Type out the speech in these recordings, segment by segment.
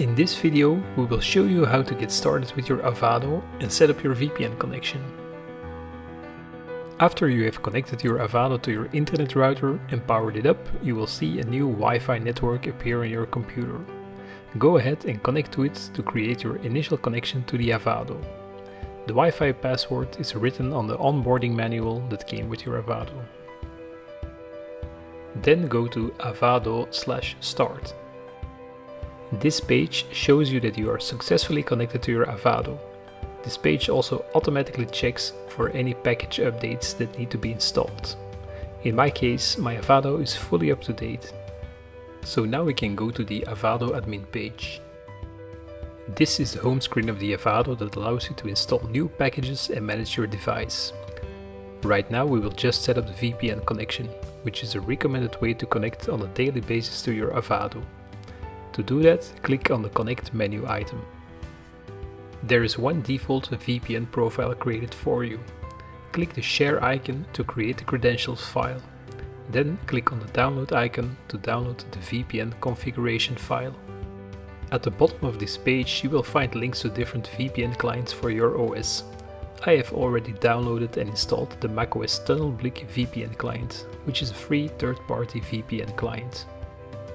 In this video, we will show you how to get started with your Avado and set up your VPN connection. After you have connected your Avado to your internet router and powered it up, you will see a new Wi-Fi network appear on your computer. Go ahead and connect to it to create your initial connection to the Avado. The Wi-Fi password is written on the onboarding manual that came with your Avado. Then go to avado slash start this page shows you that you are successfully connected to your Avado. This page also automatically checks for any package updates that need to be installed. In my case, my Avado is fully up to date. So now we can go to the Avado admin page. This is the home screen of the Avado that allows you to install new packages and manage your device. Right now we will just set up the VPN connection, which is a recommended way to connect on a daily basis to your Avado. To do that, click on the Connect menu item. There is one default VPN profile created for you. Click the Share icon to create the credentials file. Then click on the Download icon to download the VPN configuration file. At the bottom of this page you will find links to different VPN clients for your OS. I have already downloaded and installed the macOS Tunnelblick VPN client, which is a free third-party VPN client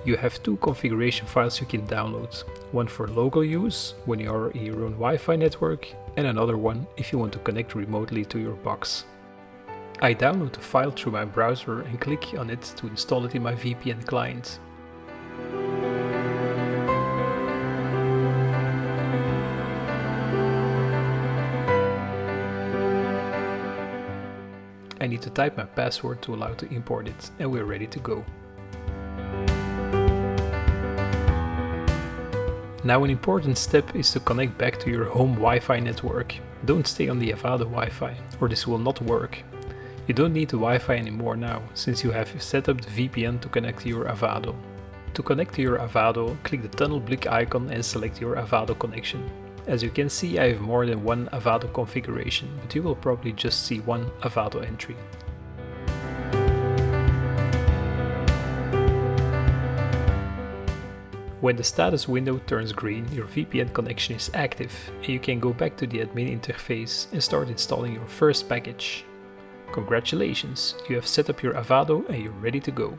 you have two configuration files you can download. One for local use, when you are in your own Wi-Fi network, and another one if you want to connect remotely to your box. I download the file through my browser and click on it to install it in my VPN client. I need to type my password to allow to import it and we're ready to go. Now an important step is to connect back to your home Wi-Fi network. Don't stay on the Avado Wi-Fi, or this will not work. You don't need the Wi-Fi anymore now, since you have set up the VPN to connect to your Avado. To connect to your Avado, click the Tunnelblick icon and select your Avado connection. As you can see I have more than one Avado configuration, but you will probably just see one Avado entry. When the status window turns green, your VPN connection is active and you can go back to the admin interface and start installing your first package. Congratulations, you have set up your Avado and you're ready to go.